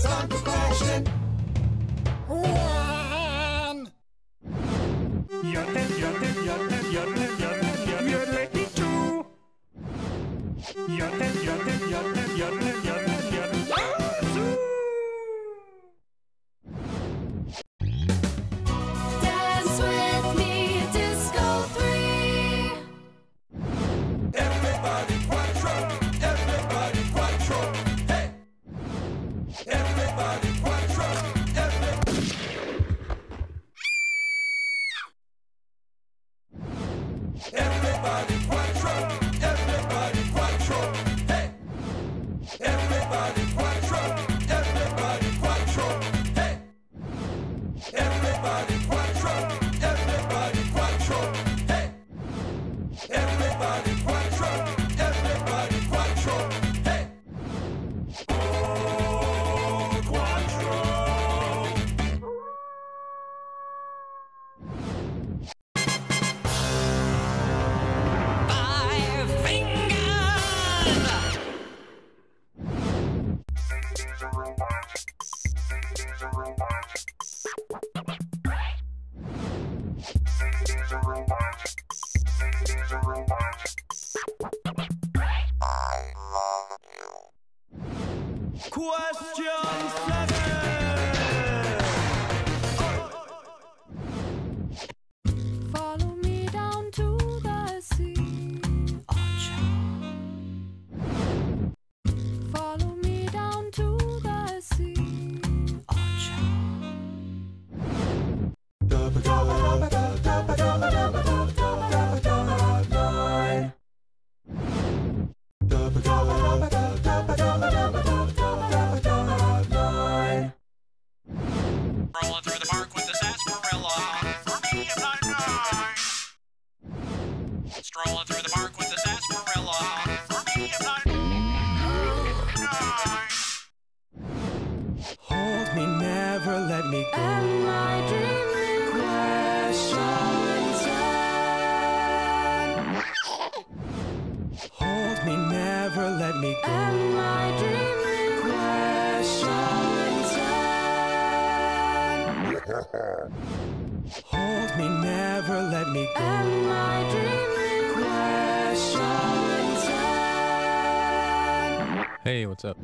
Time for question. One. Yodel, yodel, yodel, yodel, yodel, yodel. Yodelity two. Yodel, yodel, yodel, yodel, yodel, yodel. Dance with me, Disco 3. Everybody quattro. Everybody quattro. Hey. Everybody Everybody Question Strolling through the park with the sarsaparilla. For me, I'm not. Hold me, never let me go. Am I dreaming? Question. Hold me, never let me go. Am I dreaming? Hold me, never let me go. Am I dreaming? Hey, what's up?